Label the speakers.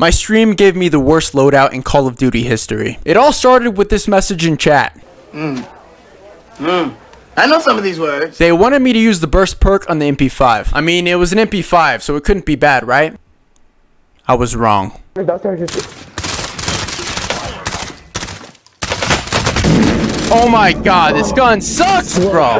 Speaker 1: My stream gave me the worst loadout in Call of Duty history. It all started with this message in chat. Hmm. Hmm.
Speaker 2: I know some of these words.
Speaker 1: They wanted me to use the burst perk on the MP5. I mean, it was an MP5, so it couldn't be bad, right? I was wrong. Oh my god, this gun sucks, bro!